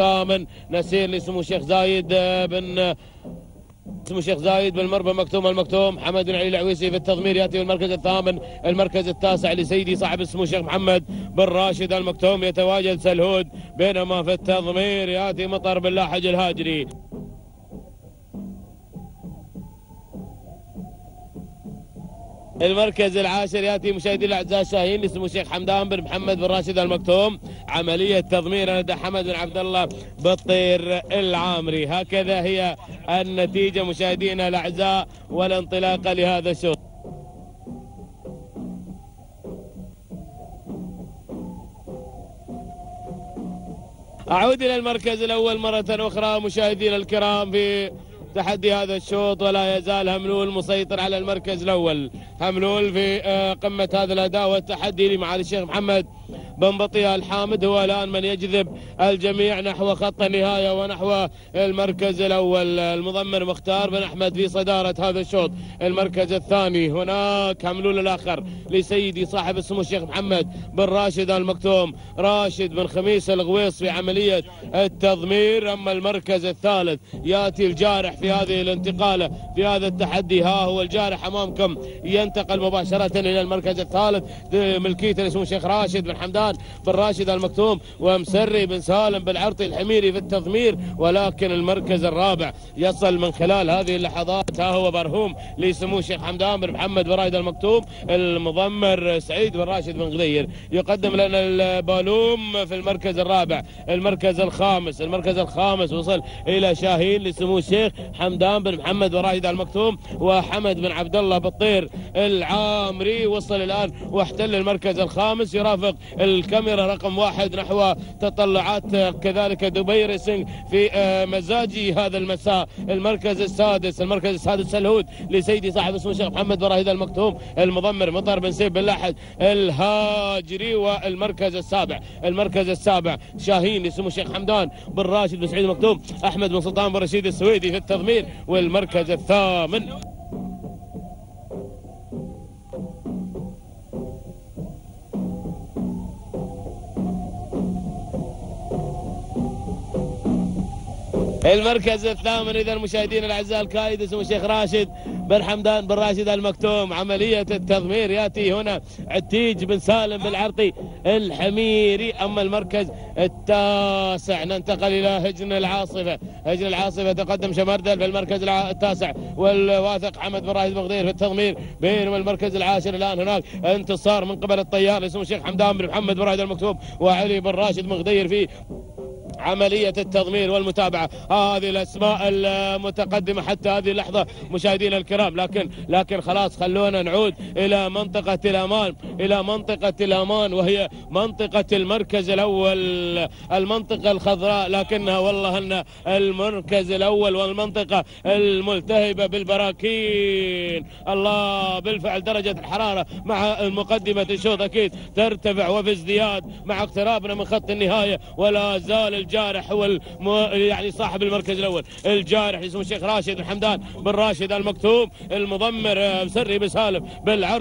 الثامن نسير لسمو الشيخ زايد بن سمو الشيخ زايد بالمربى مكتوم المكتوم حمد بن علي العويسي في التضمير يأتي بالمركز الثامن المركز التاسع لسيدي صاحب السمو الشيخ محمد بن راشد المكتوم يتواجد سلهود بينما في التضمير يأتي مطر باللاحج الهاجري. المركز العاشر يأتي مشاهدي الأعزاء شاهين لسمو الشيخ حمدان بن محمد بن راشد المكتوم. عملية تضمير لدى حمد بن عبد الله بالطير العامري. هكذا هي النتيجة مشاهدينا الأعزاء والانطلاقة لهذا الشوط. أعود إلى المركز الأول مرة أخرى مشاهدينا الكرام في تحدي هذا الشوط ولا يزال هملول مسيطر على المركز الأول. هملول في آه، قمة هذا الأداء والتحدي لمعالي الشيخ محمد. بن بطيء الحامد هو الآن من يجذب الجميع نحو خط النهاية ونحو المركز الأول. المضمر مختار بن أحمد في صدارة هذا الشوط. المركز الثاني هناك هملول الآخر لسيدي صاحب السمو الشيخ محمد بن راشد المكتوم. راشد بن خميس الغويص في عملية التضمير. أما المركز الثالث يأتي الجارح في هذه الانتقالة في هذا التحدي. ها هو الجارح أمامكم. ينتقل مباشرة إلى المركز الثالث. ملكية السمو الشيخ راشد بن حمدان. حمدان بن راشد المكتوم ومسري بن سالم بالعرطي الحميري في التضمير ولكن المركز الرابع يصل من خلال هذه اللحظات. ها هو برهوم لسمو الشيخ حمدان بن محمد بن المكتوم المضمر سعيد بن راشد بن غدير. يقدم لنا البالوم في المركز الرابع المركز الخامس. المركز الخامس وصل إلى شاهين لسمو الشيخ حمدان بن محمد بن المكتوم وحمد بن عبد الله بالطير العامري. وصل الآن واحتل المركز الخامس يرافق الكاميرا رقم واحد نحو تطلعات كذلك دبي Racing في آه، مزاجي هذا المساء المركز السادس المركز السادس سلهود لسيدي صاحب السمو الشيخ محمد بن راشد المكتوم المضمر مطر بن سيف بن لاحد الهاجري والمركز السابع المركز السابع شاهين لسمو الشيخ حمدان بن راشد بن سعيد المكتوم أحمد بن سلطان بن رشيد السويدي في التضمير والمركز الثامن. المركز الثامن. إذا المشاهدين الأعزاء الكايد اسمه الشيخ راشد بن حمدان بن راشد المكتوم. عملية التضمير يأتي هنا عتيج بن سالم بالعرطي الحميري أما المركز التاسع ننتقل إلى هجن العاصفة. هجن العاصفة تقدم شمردل في المركز التاسع. والواثق حمد بن راشد بغدير في التضمير. بينما المركز العاشر. الآن هناك انتصار من قبل الطيار اسمه الشيخ حمدان بن محمد بن راشد المكتوم وعلي بن راشد مغدير في عملية التضمير والمتابعة. هذه الأسماء المتقدمة حتى هذه اللحظة مشاهدينا الكرام. لكن لكن خلاص خلونا نعود إلى منطقة الأمان إلى منطقة الأمان وهي منطقة المركز الأول المنطقة الخضراء. لكنها والله أن المركز الأول والمنطقة الملتهبة بالبراكين. الله بالفعل درجة الحرارة مع مقدمة الشوط أكيد ترتفع وفي ازدياد مع اقترابنا من خط النهاية. ولا زال الجارح هو الم... يعني صاحب المركز الأول. الجارح اسمه الشيخ راشد الحمدان بن راشد المكتوم المضمر آه، مسري بن سالم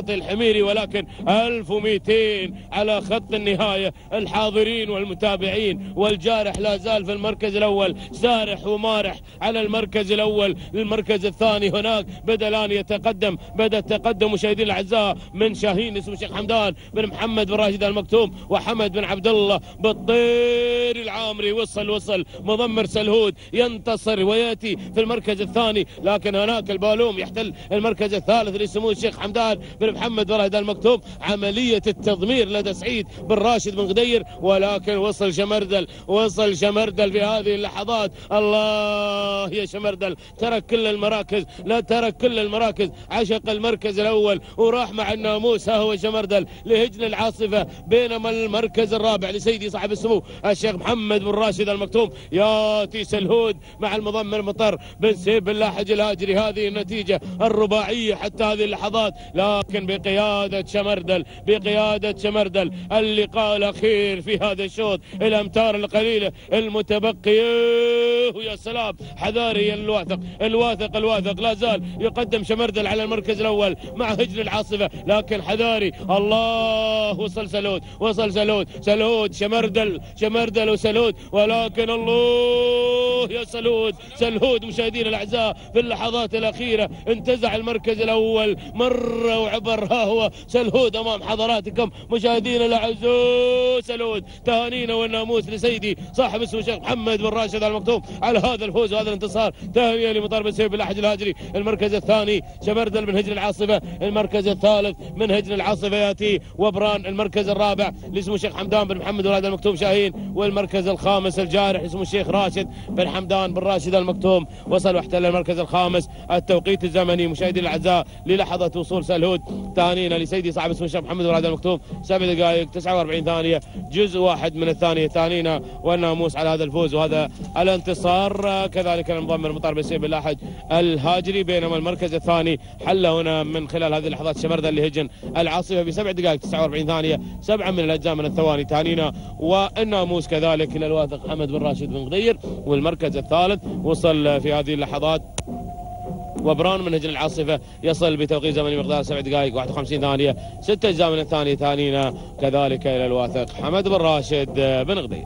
الحميري ولكن 1200 على خط النهاية. الحاضرين والمتابعين والجارح لا زال في المركز الأول. سارح ومارح على المركز الأول. المركز الثاني هناك. بدأ الآن يتقدم. بدأ التقدم مشاهدينا الأعزاء من شاهين اسمه الشيخ حمدان بن محمد بن راشد المكتوم وحمد بن عبد الله بالطير العامري. وصل وصل. مضمر سلهود ينتصر ويأتي في المركز الثاني. لكن هناك البالوم يحتل المركز الثالث لسمو الشيخ حمدان بن محمد بن راشد المكتوم عملية التضمير لدى سعيد بن راشد بن غدير. ولكن وصل شمردل. وصل شمردل في هذه اللحظات. الله يا شمردل. ترك كل المراكز. لا ترك كل المراكز. عشق المركز الأول. وراح مع الناموس ها هو شمردل. لهجن العاصفة. بينما المركز الرابع لسيدي صاحب السمو الشيخ محمد بن راشد المكتوم. ياتي سلهود مع المضمر مطر بن سيف بن لاحج الهاجري. هذه النتيجة الرباعية حتى هذه اللحظات. لكن بقيادة شمردل بقيادة شمردل اللقاء الأخير في هذا الشوط. الأمتار القليلة المتبقية. يا سلام. حذاري الواثق. الواثق الواثق. لا زال يقدم شمردل على المركز الأول مع هجن العاصفة. لكن حذاري. الله وصل سلود وصل سلود. سلود شمردل شمردل وسلود. ولكن الله يا سلود سلهود مشاهدينا الأعزاء في اللحظات الأخيرة انتزع المركز الأول مرة وعبر ها هو سلهود أمام حضراتكم مشاهدينا الأعزاء سلود تهانينا والناموس لسيدي صاحب السمو الشيخ محمد بن راشد المكتوم على هذا الفوز وهذا الانتصار تهنئة لمطر بن سيف بالاحج الهاجري المركز الثاني شمردل من هجن العاصفة المركز الثالث من هجن العاصفة يأتي وبران المركز الرابع لسمو الشيخ حمدان بن محمد ولاد المكتوم شاهين والمركز الخامس الجارح اسمه الشيخ راشد بن حمدان بن راشد المكتوم. وصل واحتل المركز الخامس. التوقيت الزمني مشاهدينا الأعزاء للحظة وصول سلهود. تهانينا لسيدي صاحب اسمه الشيخ محمد ولاد المكتوم. سبع دقائق 49 ثانية. جزء واحد من الثانية. تهانينا والناموس على هذا الفوز. وهذا الانتصار. كذلك المضمر مطار بن اللاحج الهاجري بينما المركز الثاني حل هنا من خلال هذه اللحظات شمردة لهجن العاصفة بسبع دقائق 49 ثانية. سبعة من الأجزاء من الثواني. تهانينا والناموس كذلك إلى الواثق حمد بن راشد بن غدير والمركز الثالث وصل في هذه اللحظات. وبران من هجن العاصفة يصل بتوقيت زمني مقدار 7 دقائق 51 ثانية. ستة أجزاء من الثانية ثانينا. كذلك إلى الواثق حمد بن راشد بن غدير.